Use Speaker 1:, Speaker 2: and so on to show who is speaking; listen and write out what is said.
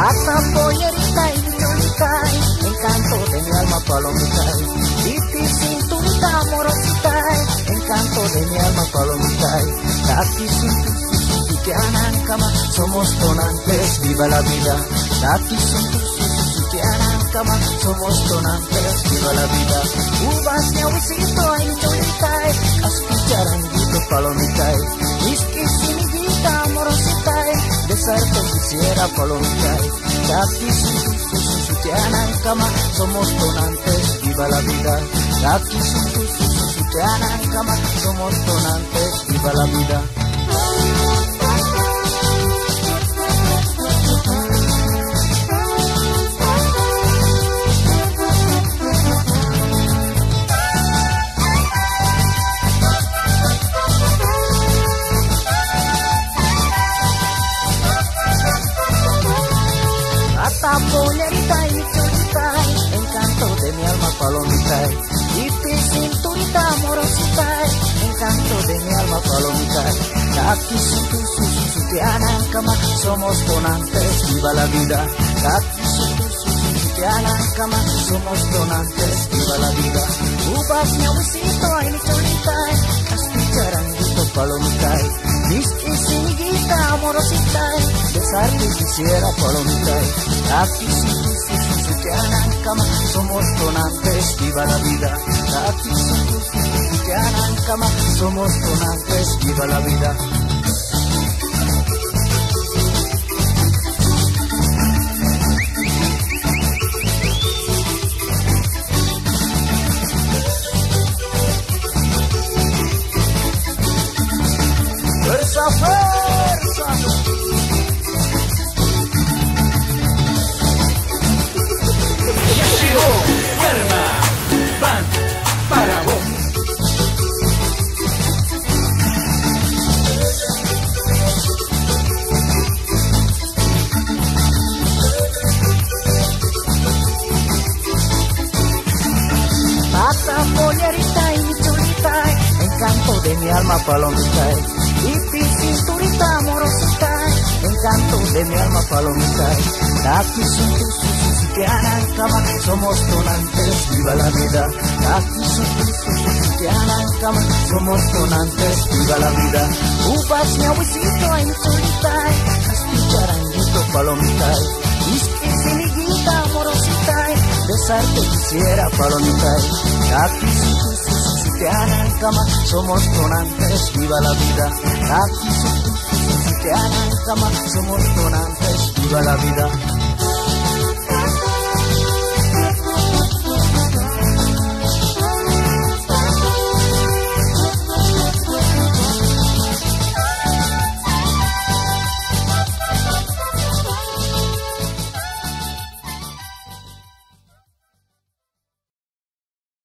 Speaker 1: Pata pollerita y cholita, encanto de mi alma palomita. Y cinturita amorosita, encanto de mi alma palomita. Taki sin cama, somos tonantes, viva la vida. Taki sin cama, somos tonantes, viva la vida. Uvas, ñahuicito, ay, cholita, quisiera, palomita. Taki sin cama, somos tonantes, viva la vida. Taki sin cama, somos tonantes, viva la vida. Ata pollerita y cholita, encanto de mi alma palomita. Y cinturita amorosita, encanto de mi alma palomita. Aquí su su su cama, somos donantes, viva la vida. Aquí su su cama, somos donantes, viva la vida. Uvas, mi abuesito, ay mi cholita, caspicharanguito palomita. Whisky, siniguita, amorosita, besarte quisiera palomita. Aquí su su su cama, somos donantes, viva la vida. Aquí su su cama, somos donantes, viva la vida. Fuerza, fuerza. Pollerita y mi encanto de mi alma palomita. Y cinturita amorosita, encanto de mi alma palomita. Aquí son tus que cama, somos donantes, viva la vida. Aquí son tus que cama, somos donantes, viva la vida. Uvas, mi abuesito, ay mi besarte quisiera palomita. Aquí su su su su te cama, somos donantes, viva la vida. Aquí su su te cama, somos donantes, viva la vida.